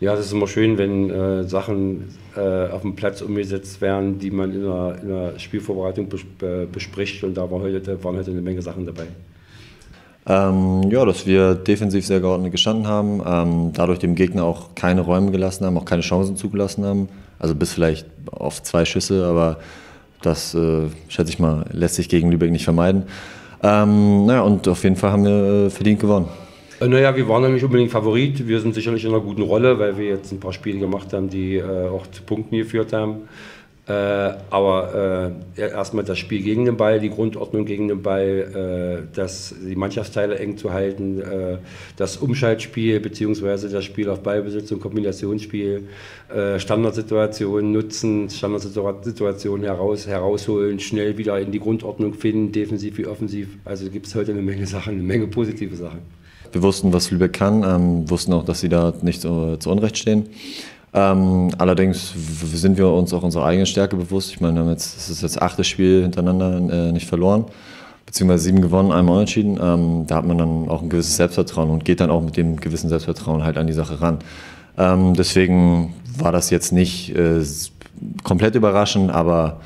Ja, das ist immer schön, wenn äh, Sachen äh, auf dem Platz umgesetzt werden, die man in der, in der Spielvorbereitung bes bespricht. Und da war heute, waren heute eine Menge Sachen dabei. Ähm, ja, dass wir defensiv sehr geordnet gestanden haben, ähm, dadurch dem Gegner auch keine Räume gelassen haben, auch keine Chancen zugelassen haben. Also bis vielleicht auf zwei Schüsse, aber das, äh, schätze ich mal, lässt sich gegen Lübeck nicht vermeiden. Ähm, naja, und auf jeden Fall haben wir äh, verdient gewonnen. Äh, naja, wir waren nämlich unbedingt Favorit. Wir sind sicherlich in einer guten Rolle, weil wir jetzt ein paar Spiele gemacht haben, die äh, auch zu Punkten geführt haben. Äh, aber äh, erstmal das Spiel gegen den Ball, die Grundordnung gegen den Ball, äh, das, die Mannschaftsteile eng zu halten, äh, das Umschaltspiel bzw. das Spiel auf Ballbesitz und Kombinationsspiel, äh, Standardsituationen nutzen, Standardsituationen heraus, herausholen, schnell wieder in die Grundordnung finden, defensiv wie offensiv. Also gibt es heute eine Menge Sachen, eine Menge positive Sachen. Wir wussten, was Lübeck kann, ähm, wussten auch, dass sie da nicht so, zu Unrecht stehen. Ähm, allerdings sind wir uns auch unserer eigenen Stärke bewusst. Ich meine, jetzt, das ist jetzt achtes Spiel hintereinander äh, nicht verloren, beziehungsweise sieben gewonnen, einmal unentschieden. Ähm, da hat man dann auch ein gewisses Selbstvertrauen und geht dann auch mit dem gewissen Selbstvertrauen halt an die Sache ran. Ähm, deswegen war das jetzt nicht äh, komplett überraschend, aber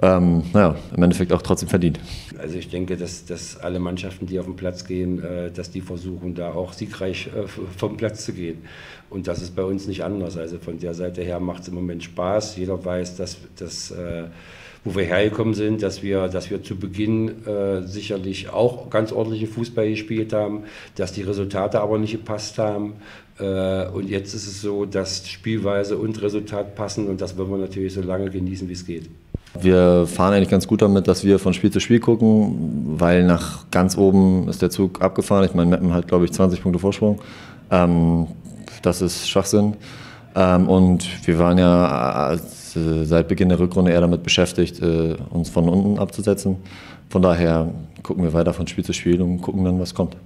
ähm, naja, im Endeffekt auch trotzdem verdient. Also ich denke, dass, dass alle Mannschaften, die auf den Platz gehen, äh, dass die versuchen, da auch siegreich äh, vom Platz zu gehen. Und das ist bei uns nicht anders. Also von der Seite her macht es im Moment Spaß. Jeder weiß, dass, dass äh, wo wir hergekommen sind, dass wir, dass wir zu Beginn äh, sicherlich auch ganz ordentlichen Fußball gespielt haben, dass die Resultate aber nicht gepasst haben. Äh, und jetzt ist es so, dass Spielweise und Resultat passen und das wollen wir natürlich so lange genießen, wie es geht. Wir fahren eigentlich ganz gut damit, dass wir von Spiel zu Spiel gucken, weil nach ganz oben ist der Zug abgefahren. Ich meine, Meppen hat, glaube ich, 20 Punkte Vorsprung. Ähm, das ist Schwachsinn. Ähm, und wir waren ja äh, seit Beginn der Rückrunde eher damit beschäftigt, äh, uns von unten abzusetzen. Von daher gucken wir weiter von Spiel zu Spiel und gucken dann, was kommt.